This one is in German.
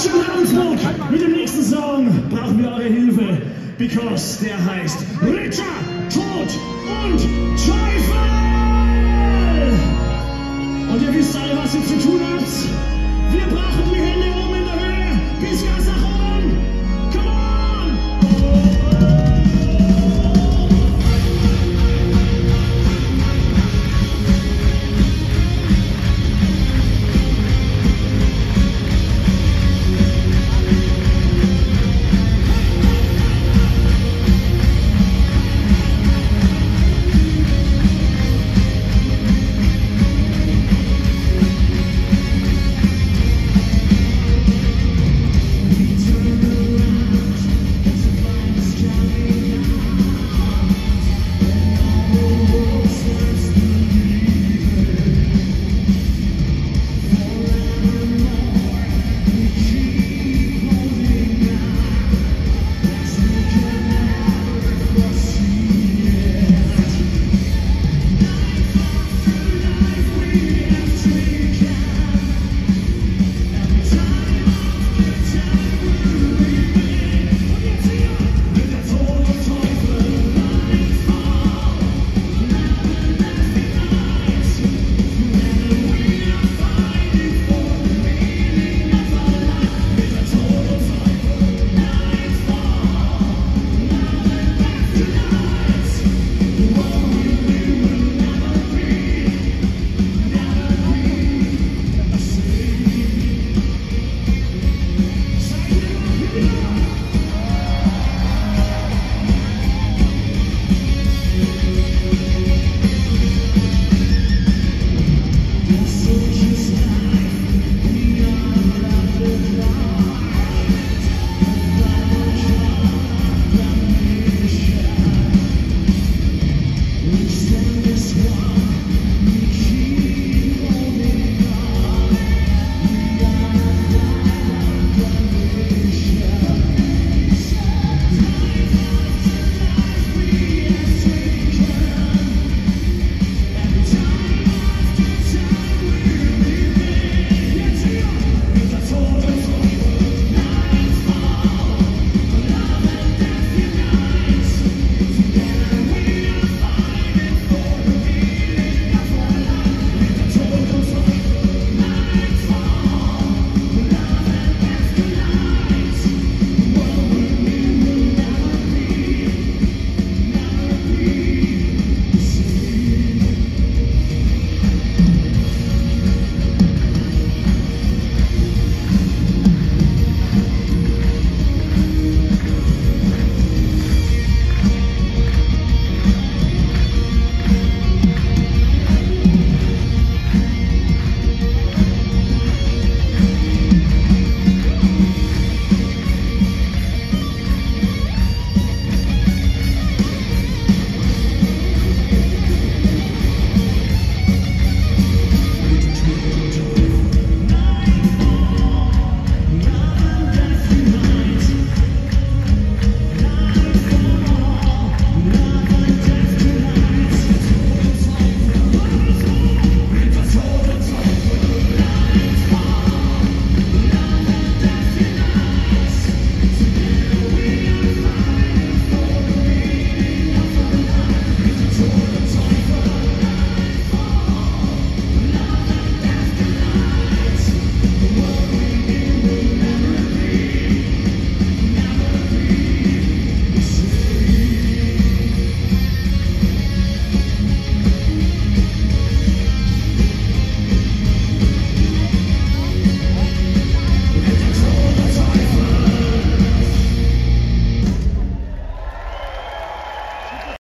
schon Anflug. Mit dem nächsten Song brauchen wir eure Hilfe, because der heißt Ritter, Tod und Teufel. Und ihr wisst alle, was ihr zu tun habt. Wir brauchen die Hände oben in der Höhe bis ganz